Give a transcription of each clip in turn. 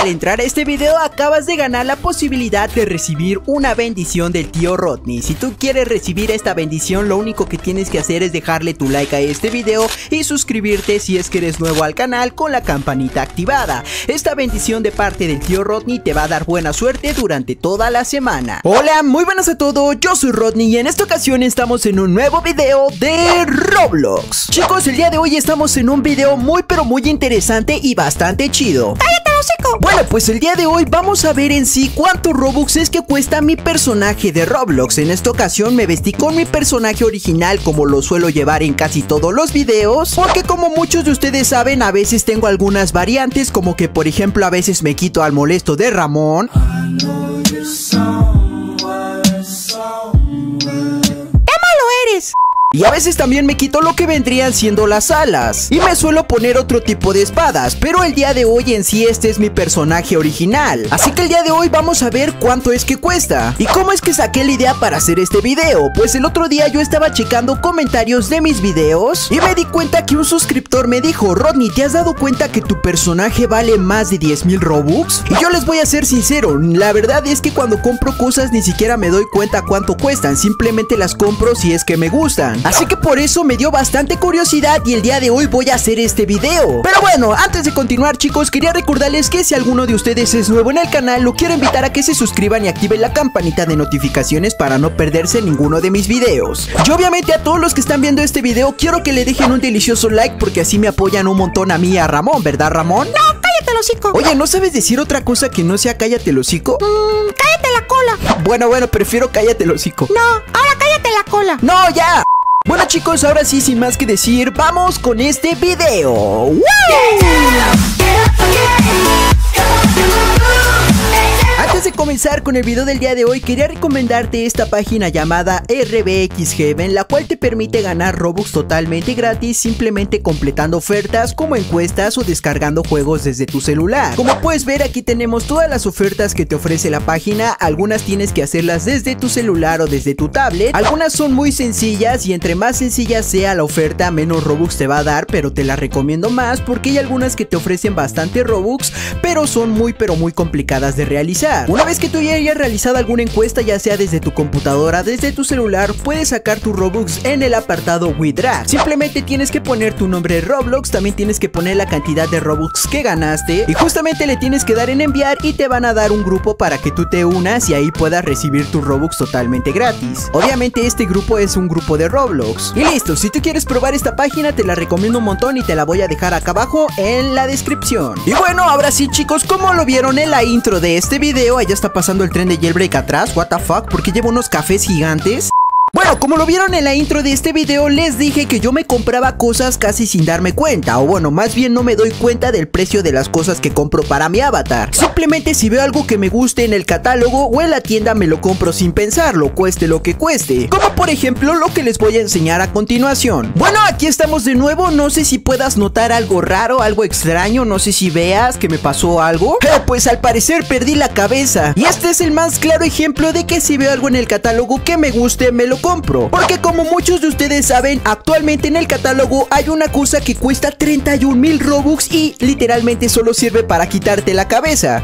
al entrar a este video acabas de ganar la posibilidad de recibir una bendición del tío Rodney. Si tú quieres recibir esta bendición, lo único que tienes que hacer es dejarle tu like a este video y suscribirte si es que eres nuevo al canal con la campanita activada. Esta bendición de parte del tío Rodney te va a dar buena suerte durante toda la semana. Hola, muy buenas a todos, yo soy Rodney y en esta ocasión estamos en un nuevo video de Roblox. Chicos, el día de hoy estamos en un video muy pero muy interesante y bastante chido. Bueno, pues el día de hoy vamos a ver en sí cuánto Robux es que cuesta mi personaje de Roblox. En esta ocasión me vestí con mi personaje original como lo suelo llevar en casi todos los videos. Porque como muchos de ustedes saben, a veces tengo algunas variantes como que por ejemplo a veces me quito al molesto de Ramón. Y a veces también me quito lo que vendrían siendo las alas. Y me suelo poner otro tipo de espadas. Pero el día de hoy en sí este es mi personaje original. Así que el día de hoy vamos a ver cuánto es que cuesta. ¿Y cómo es que saqué la idea para hacer este video? Pues el otro día yo estaba checando comentarios de mis videos. Y me di cuenta que un suscriptor me dijo, Rodney, ¿te has dado cuenta que tu personaje vale más de 10 mil Robux? Y yo les voy a ser sincero, la verdad es que cuando compro cosas ni siquiera me doy cuenta cuánto cuestan. Simplemente las compro si es que me gustan. Así que por eso me dio bastante curiosidad y el día de hoy voy a hacer este video. Pero bueno, antes de continuar chicos, quería recordarles que si alguno de ustedes es nuevo en el canal, lo quiero invitar a que se suscriban y activen la campanita de notificaciones para no perderse ninguno de mis videos. Y obviamente a todos los que están viendo este video, quiero que le dejen un delicioso like porque así me apoyan un montón a mí y a Ramón, ¿verdad Ramón? No, cállate el hocico. Oye, ¿no sabes decir otra cosa que no sea cállate el hocico? Mm, cállate la cola. Bueno, bueno, prefiero cállate el hocico. No, ahora cállate la cola. ¡No, ya! Bueno chicos, ahora sí, sin más que decir, vamos con este video. Antes de comenzar con el video del día de hoy, quería recomendarte esta página llamada RBX Heaven, la cual te permite ganar Robux totalmente gratis simplemente completando ofertas como encuestas o descargando juegos desde tu celular. Como puedes ver, aquí tenemos todas las ofertas que te ofrece la página, algunas tienes que hacerlas desde tu celular o desde tu tablet, algunas son muy sencillas y entre más sencilla sea la oferta, menos Robux te va a dar, pero te la recomiendo más porque hay algunas que te ofrecen bastante Robux, pero son muy pero muy complicadas de realizar. Una vez que tú ya hayas realizado alguna encuesta, ya sea desde tu computadora, desde tu celular, puedes sacar tu Robux en el apartado WeDrag. Simplemente tienes que poner tu nombre Roblox, también tienes que poner la cantidad de Robux que ganaste y justamente le tienes que dar en enviar y te van a dar un grupo para que tú te unas y ahí puedas recibir tu Robux totalmente gratis. Obviamente este grupo es un grupo de Roblox. Y listo, si tú quieres probar esta página te la recomiendo un montón y te la voy a dejar acá abajo en la descripción. Y bueno, ahora sí chicos, como lo vieron en la intro de este video, allá está pasando el tren de Jailbreak atrás, what the fuck, ¿por qué lleva unos cafés gigantes? Como lo vieron en la intro de este video, les dije que yo me compraba cosas casi sin darme cuenta, o bueno, más bien no me doy cuenta del precio de las cosas que compro para mi avatar. Simplemente si veo algo que me guste en el catálogo o en la tienda me lo compro sin pensarlo, cueste lo que cueste. Como por ejemplo lo que les voy a enseñar a continuación. Bueno, aquí estamos de nuevo, no sé si puedas notar algo raro, algo extraño, no sé si veas que me pasó algo. Eh, pues al parecer perdí la cabeza. Y este es el más claro ejemplo de que si veo algo en el catálogo que me guste, me lo compro. Porque como muchos de ustedes saben, actualmente en el catálogo hay una cosa que cuesta 31 mil Robux y literalmente solo sirve para quitarte la cabeza.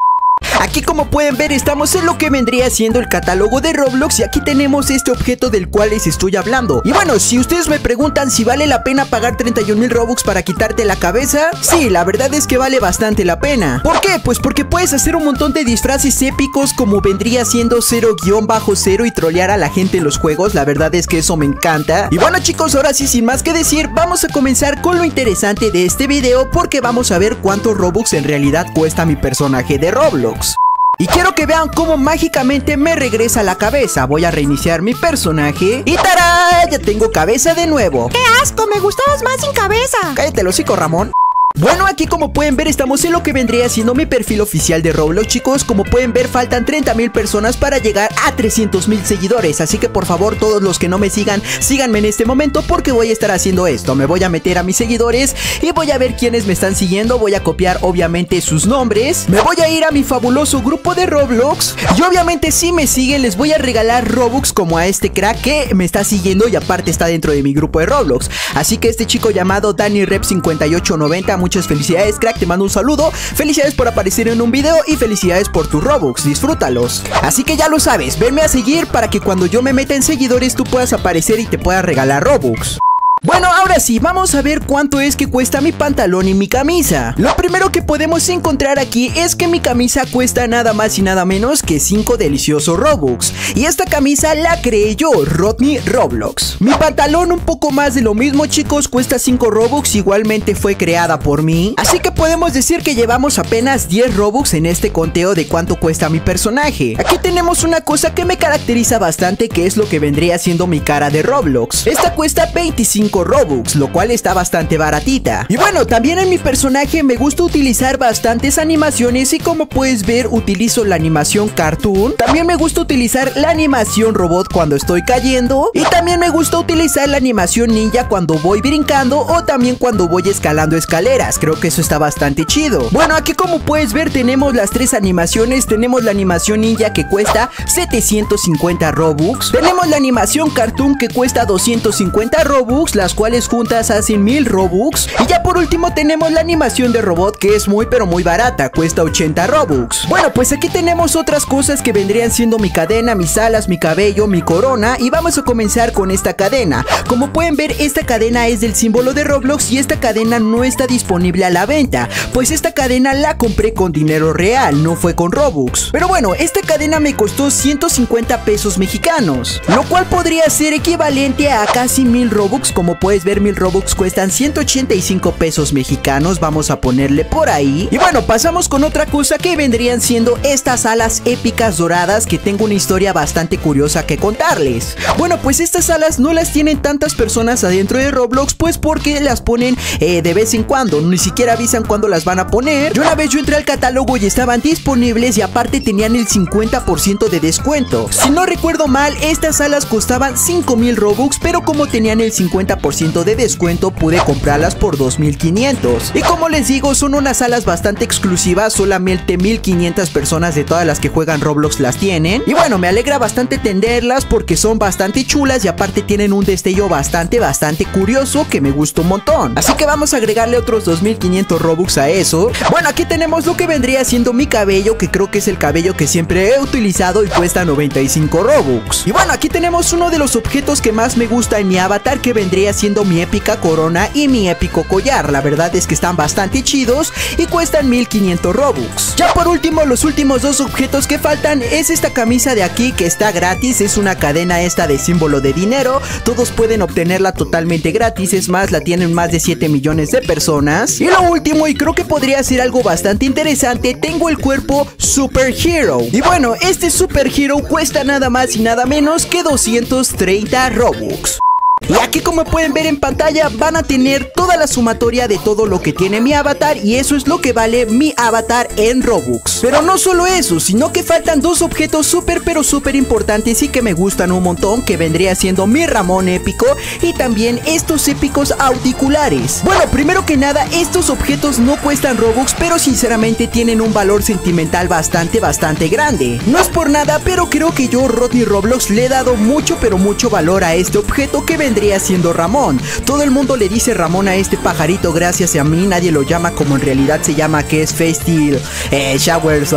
Aquí como pueden ver estamos en lo que vendría siendo el catálogo de Roblox y aquí tenemos este objeto del cual les estoy hablando. Y bueno, si ustedes me preguntan si vale la pena pagar 31 mil Robux para quitarte la cabeza, sí, la verdad es que vale bastante la pena. ¿Por qué? Pues porque puedes hacer un montón de disfraces épicos como vendría siendo 0-0 y trolear a la gente en los juegos, la verdad es que eso me encanta. Y bueno chicos, ahora sí sin más que decir, vamos a comenzar con lo interesante de este video porque vamos a ver cuánto Robux en realidad cuesta mi personaje de Roblox. Y quiero que vean cómo mágicamente me regresa la cabeza. Voy a reiniciar mi personaje. ¡Y tará! Ya tengo cabeza de nuevo. ¡Qué asco! Me gustabas más sin cabeza. Cállate el hocico, Ramón. Bueno, aquí como pueden ver estamos en lo que vendría siendo mi perfil oficial de Roblox, chicos. Como pueden ver faltan 30 mil personas para llegar a 300 mil seguidores. Así que por favor todos los que no me sigan, síganme en este momento porque voy a estar haciendo esto. Me voy a meter a mis seguidores y voy a ver quiénes me están siguiendo. Voy a copiar obviamente sus nombres. Me voy a ir a mi fabuloso grupo de Roblox. Y obviamente si me siguen les voy a regalar Robux como a este crack que me está siguiendo y aparte está dentro de mi grupo de Roblox. Así que este chico llamado Danny Rep 5890 muchas felicidades, crack, te mando un saludo. Felicidades por aparecer en un video y felicidades por tus Robux, disfrútalos. Así que ya lo sabes, venme a seguir para que cuando yo me meta en seguidores tú puedas aparecer y te pueda regalar Robux. Bueno, ahora sí, vamos a ver cuánto es que cuesta mi pantalón y mi camisa. Lo primero que podemos encontrar aquí es que mi camisa cuesta nada más y nada menos que 5 deliciosos Robux. Y esta camisa la creé yo, Rodney Roblox. Mi pantalón un poco más de lo mismo chicos, cuesta 5 Robux, igualmente fue creada por mí. Así que podemos decir que llevamos apenas 10 Robux en este conteo de cuánto cuesta mi personaje. Aquí tenemos una cosa que me caracteriza bastante que es lo que vendría siendo mi cara de Roblox. Esta cuesta 25 Robux, lo cual está bastante baratita. Y bueno, también en mi personaje me gusta utilizar bastantes animaciones y como puedes ver utilizo la animación cartoon. También me gusta utilizar la animación robot cuando estoy cayendo. Y también me gusta utilizar la animación ninja cuando voy brincando o también cuando voy escalando escaleras. Creo que eso está bastante chido. Bueno, aquí como puedes ver tenemos las tres animaciones. Tenemos la animación ninja que cuesta 750 Robux. Tenemos la animación cartoon que cuesta 250 Robux las cuales juntas hacen 1000 Robux. Y ya por último tenemos la animación de robot que es muy pero muy barata, cuesta 80 Robux. Bueno, pues aquí tenemos otras cosas que vendrían siendo mi cadena, mis alas, mi cabello, mi corona y vamos a comenzar con esta cadena. Como pueden ver, esta cadena es del símbolo de Roblox y esta cadena no está disponible a la venta, pues esta cadena la compré con dinero real, no fue con Robux. Pero bueno, esta cadena me costó 150 pesos mexicanos, lo cual podría ser equivalente a casi 1000 Robux como puedes ver, mil Robux cuestan 185 pesos mexicanos. Vamos a ponerle por ahí. Y bueno, pasamos con otra cosa que vendrían siendo estas alas épicas doradas que tengo una historia bastante curiosa que contarles. Bueno, pues estas alas no las tienen tantas personas adentro de Roblox, pues porque las ponen eh, de vez en cuando. Ni siquiera avisan cuándo las van a poner. Yo una vez yo entré al catálogo y estaban disponibles y aparte tenían el 50% de descuento. Si no recuerdo mal, estas alas costaban 5000 Robux, pero como tenían el 50% de descuento pude comprarlas por 2500 y como les digo son unas salas bastante exclusivas solamente 1500 personas de todas las que juegan Roblox las tienen. Y bueno me alegra bastante tenderlas porque son bastante chulas y aparte tienen un destello bastante bastante curioso que me gusta un montón. Así que vamos a agregarle otros 2500 Robux a eso. Bueno aquí tenemos lo que vendría siendo mi cabello que creo que es el cabello que siempre he utilizado y cuesta 95 Robux. Y bueno aquí tenemos uno de los objetos que más me gusta en mi avatar que vendría haciendo mi épica corona y mi épico collar. La verdad es que están bastante chidos y cuestan 1500 Robux. Ya por último, los últimos dos objetos que faltan es esta camisa de aquí que está gratis. Es una cadena esta de símbolo de dinero. Todos pueden obtenerla totalmente gratis. Es más, la tienen más de 7 millones de personas. Y lo último, y creo que podría ser algo bastante interesante, tengo el cuerpo Super Hero. Y bueno, este Super Hero cuesta nada más y nada menos que 230 Robux. Y aquí como pueden ver en pantalla van a tener toda la sumatoria de todo lo que tiene mi avatar y eso es lo que vale mi avatar en Robux. Pero no solo eso, sino que faltan dos objetos súper pero súper importantes y que me gustan un montón que vendría siendo mi Ramón épico y también estos épicos auriculares. Bueno, primero que nada estos objetos no cuestan Robux pero sinceramente tienen un valor sentimental bastante bastante grande. No es por nada pero creo que yo Rodney Roblox le he dado mucho pero mucho valor a este objeto que vendría siendo Ramón. Todo el mundo le dice Ramón a este pajarito gracias a mí, nadie lo llama como en realidad se llama que es Festil eh, Showers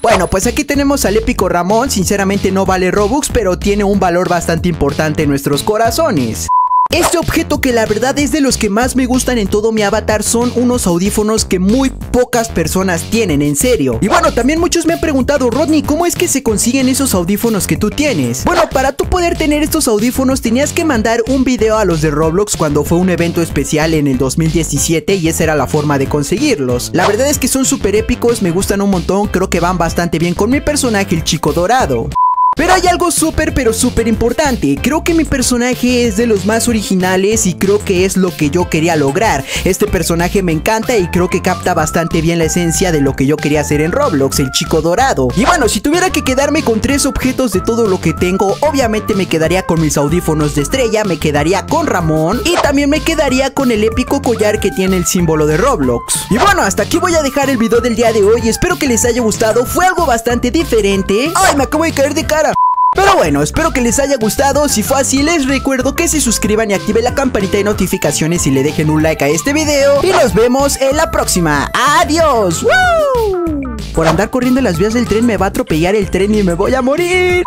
Bueno, pues aquí tenemos al épico Ramón, sinceramente no vale Robux, pero tiene un valor bastante importante en nuestros corazones. Este objeto que la verdad es de los que más me gustan en todo mi avatar son unos audífonos que muy pocas personas tienen, en serio. Y bueno, también muchos me han preguntado, Rodney, ¿cómo es que se consiguen esos audífonos que tú tienes? Bueno, para tú poder tener estos audífonos tenías que mandar un video a los de Roblox cuando fue un evento especial en el 2017 y esa era la forma de conseguirlos. La verdad es que son súper épicos, me gustan un montón, creo que van bastante bien con mi personaje el chico dorado. Pero hay algo súper pero súper importante, creo que mi personaje es de los más originales y creo que es lo que yo quería lograr. Este personaje me encanta y creo que capta bastante bien la esencia de lo que yo quería hacer en Roblox, el chico dorado. Y bueno, si tuviera que quedarme con tres objetos de todo lo que tengo, obviamente me quedaría con mis audífonos de estrella, me quedaría con Ramón y también me quedaría con el épico collar que tiene el símbolo de Roblox. Y bueno, hasta aquí voy a dejar el video del día de hoy, espero que les haya gustado, fue algo bastante diferente. ¡Ay, me acabo de caer de cara! Pero bueno, espero que les haya gustado. Si fue así, les recuerdo que se suscriban y activen la campanita de notificaciones y le dejen un like a este video. Y nos vemos en la próxima. ¡Adiós! Por andar corriendo en las vías del tren me va a atropellar el tren y me voy a morir.